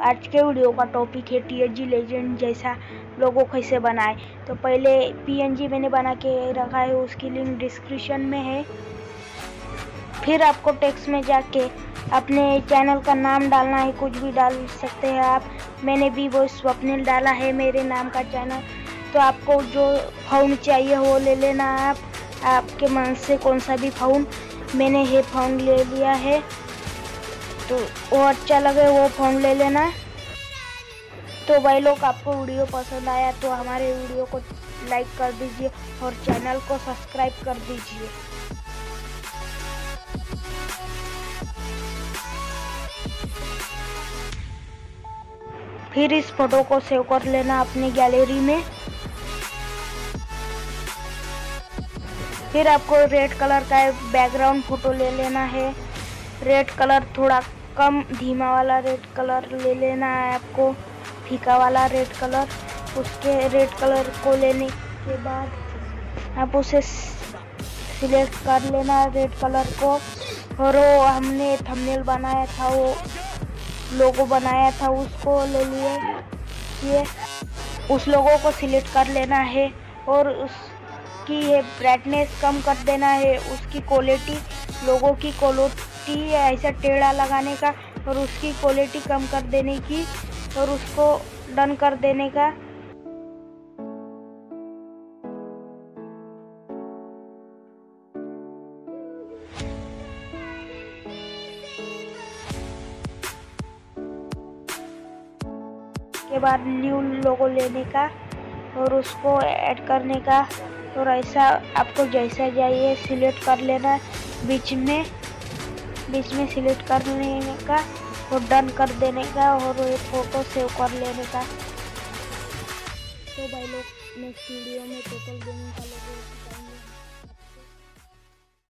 आज के वीडियो का टॉपिक है टी लेजेंड जैसा लोगो कैसे बनाए। तो पहले पीएनजी मैंने बना के रखा है, उसकी लिंक डिस्क्रिप्शन में है। फिर आपको टेक्स्ट में जाके अपने चैनल का नाम डालना है, कुछ भी डाल सकते हैं आप। मैंने भी वो स्वप्निल डाला है, मेरे नाम का चैनल तो आपको जो फ़ोन चाहिए वो ले लेना आप। आपके मन से कौन सा भी फ़ोन मैंने ये फ़ोन ले लिया है। तो वो अच्छा लगे, वो फ़ोन ले लेना। तो भाई लोग, आपको वीडियो पसंद आया तो हमारे वीडियो को लाइक कर दीजिए और चैनल को सब्सक्राइब कर दीजिए। फिर इस फ़ोटो को सेव कर लेना अपनी गैलरी में। फिर आपको रेड कलर का बैकग्राउंड फ़ोटो ले लेना है। रेड कलर थोड़ा कम धीमा वाला रेड कलर ले लेना है आपको। फीका वाला रेड कलर उसके रेड कलर को लेने के बाद आप उसे सिलेक्ट कर लेना रेड कलर को। और वो हमने थंबनेल बनाया था, वो लोगो बनाया था, उसको ले लिए। ये उस लोगों को सिलेक्ट कर लेना है और उसकी ये ब्राइटनेस कम कर देना है। उसकी क्वालिटी लोगों की क्वालिटी ऐसा टेढ़ा लगाने का और उसकी क्वालिटी कम कर देने की और उसको डन कर देने का। के बाद न्यू लोगो लेने का और उसको ऐड करने का और ऐसा आपको जैसा चाहिए सिलेक्ट कर लेना बीच में। बीच में सिलेक्ट कर लेने का और डन कर देने का और ये फ़ोटो सेव कर लेने का। तो भाई लोग नेक्स्ट वीडियो में टोटल